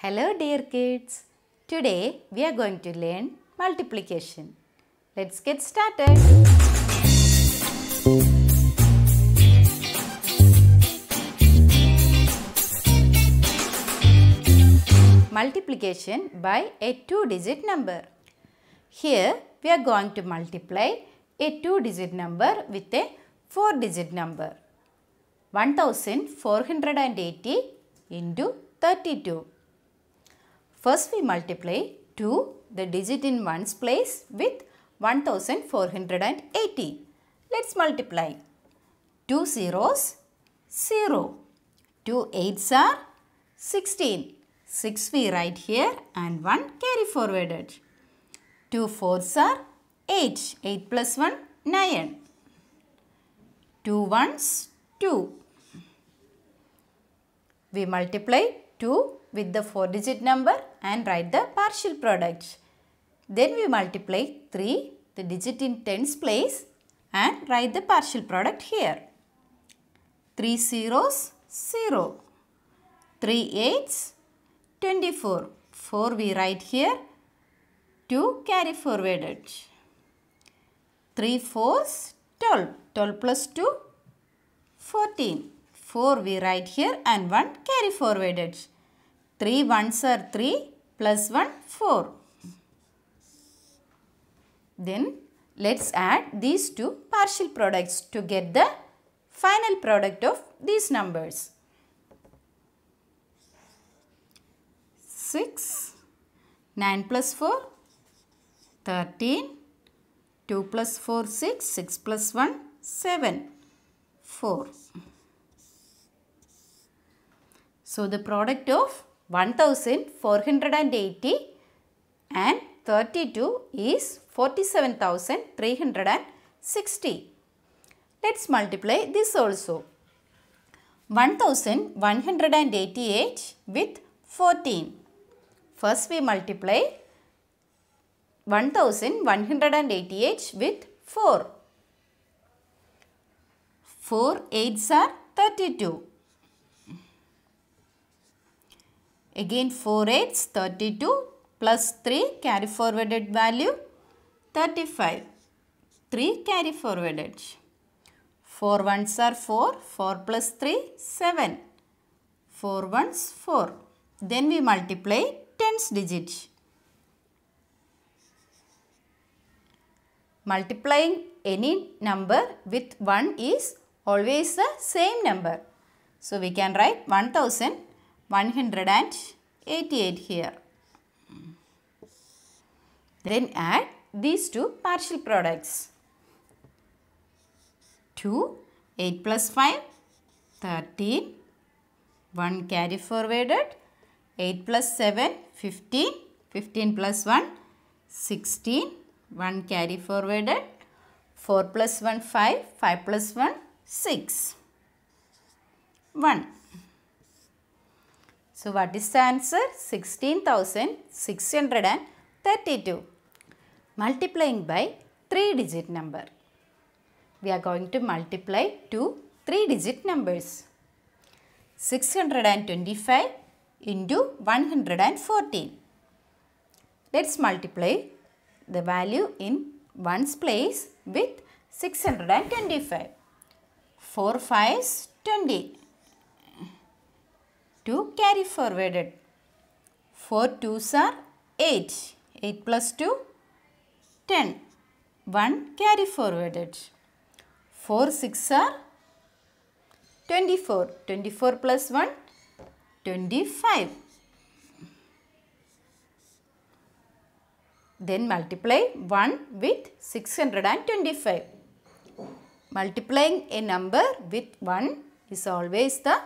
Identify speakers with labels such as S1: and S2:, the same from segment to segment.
S1: Hello dear kids. Today we are going to learn multiplication. Let's get started. Multiplication by a two digit number. Here we are going to multiply a two digit number with a four digit number. 1480 into 32. First we multiply 2 the digit in ones place with 1480. Let's multiply. 2 zeros 0. 2 eights are 16. 6 we write here and 1 carry forwarded. 2 fours are 8. 8 plus 1 9. 2 ones 2. We multiply 2 with the 4 digit number and write the partial product. Then we multiply 3 the digit in tens place and write the partial product here. 3 zeros 0. 3 eights 24. 4 we write here 2 carry forwarded. 3 fours 12. 12 plus 2 14. 4 we write here and 1 carry forwarded. 3 ones are 3 plus 1 4. Then let's add these two partial products to get the final product of these numbers. 6, 9 plus 4, 13, 2 plus 4, 6, 6 plus 1, 7, 4. So, the product of 1480 and 32 is 47,360. Let's multiply this also. 1188 with 14. First we multiply 1188 with 4. 4 8s are 32. Again 4 8s 32 plus 3 carry forwarded value 35. 3 carry forwarded. 4 ones are 4. 4 plus 3 7. 4 ones 4. Then we multiply tens digit. Multiplying any number with 1 is always the same number. So we can write 1188 here. Then add these two partial products. 2, 8 plus 5, 13, 1 carry forwarded, 8 plus 7, 15, 15 plus 1, 16, 1 carry forwarded, 4 plus 1, 5, 5 plus 1, 6, 1. So, what is the answer? 16,632. Multiplying by 3 digit number. We are going to multiply two 3 digit numbers. 625 into 114. Let's multiply the value in ones place with 625. 4 5s 20. 2 carry forwarded. 4 2s are 8. 8 plus 2 10. 1 carry forwarded. 4 6 are 24. 24 plus 1 25. Then multiply 1 with 625. Multiplying a number with 1 is always the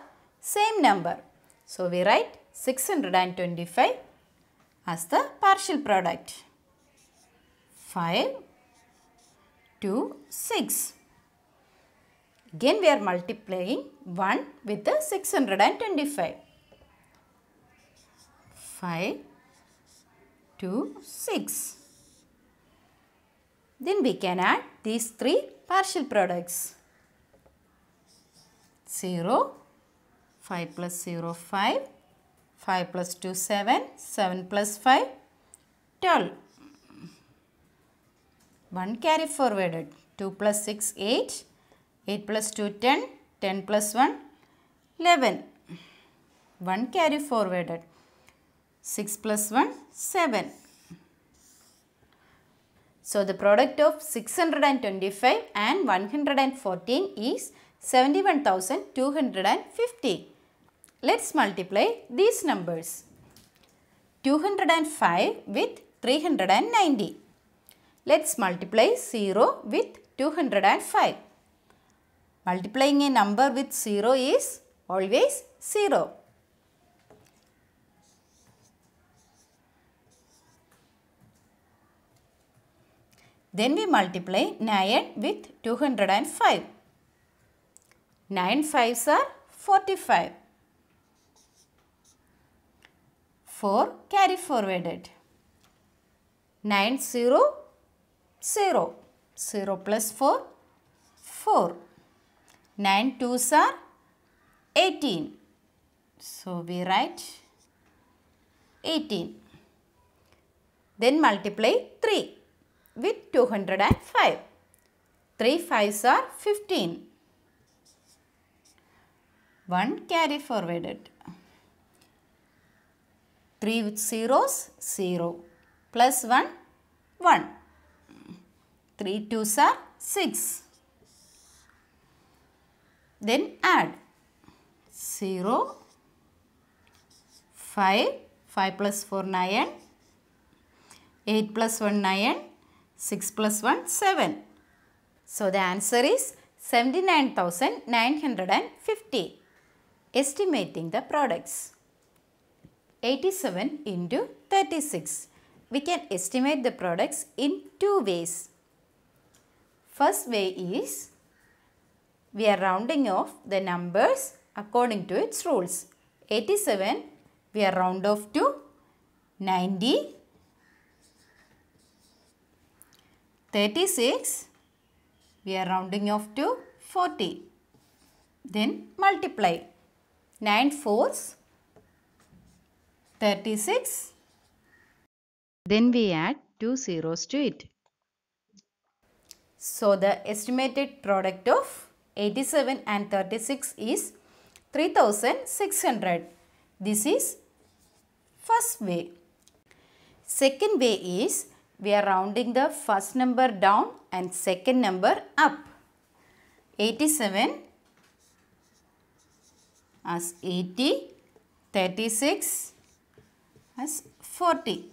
S1: same number. So, we write 625 as the partial product. 5, 2, 6. Again we are multiplying 1 with the 625. 5, 2, 6. Then we can add these three partial products. 0, 5 plus 0, 5, 5 plus 2, 7. 7 plus 5, 12. 1 carry forwarded. 2 plus 6, 8. 8 plus 2, 10. 10 plus 1, 11. 1 carry forwarded. 6 plus 1, 7. So the product of 625 and 114 is 71,250. Let's multiply these numbers. 205 with 390. Let's multiply 0 with 205. Multiplying a number with 0 is always 0. Then we multiply 9 with 205. 9 5s are 45. 4 carry forwarded. 9 0 0. 0 plus 4 4. 9 2s are 18. So we write 18. Then multiply 3 with 205. 3 5s are 15. 1 carry forwarded. 3 with zeros 0 plus 1 1. 3 2s are 6. Then add 0 5 5 plus 4 9 8 plus 1 9 6 plus 1 7. So the answer is 79,950. Estimating the products. 87 into 36. We can estimate the products in two ways. First way is we are rounding off the numbers according to its rules. 87 we are round off to 90 36 we are rounding off to 40 then multiply 9 fours. 36 then we add two zeros to it. So the estimated product of 87 and 36 is 3600 this is first way. Second way is we are rounding the first number down and second number up. 87 as 80, 36 as 40.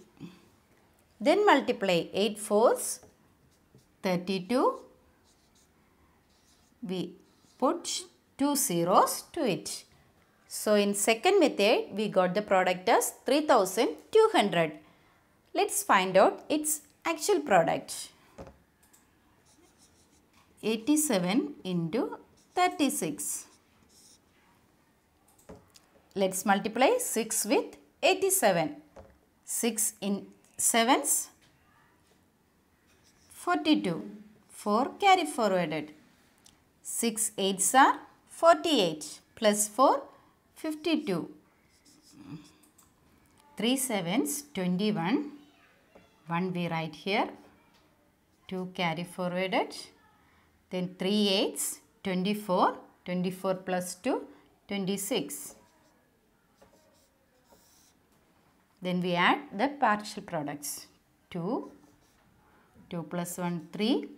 S1: Then multiply 8 fours, 32. We put two zeros to it. So in second method, we got the product as 3200. Let's find out its actual product. 87 into 36. Let's multiply 6 with 87. 6 in 7s 42. 4 carry forwarded. 6 8s are 48 plus 4 52. 3 7s 21 1 we write here 2 carry forwarded then 3 8s 24 24 plus 2 26 then we add the partial products. 2 2 plus 1 3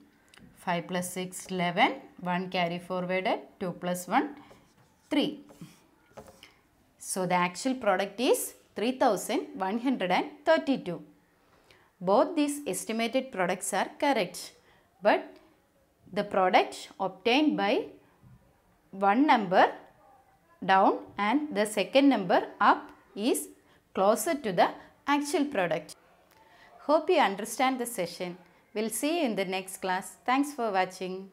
S1: 5 plus 6 11 1 carry forwarded 2 plus 1 3 so the actual product is 3132 both these estimated products are correct. But the product obtained by one number down and the second number up is closer to the actual product. Hope you understand the session. We'll see you in the next class. Thanks for watching.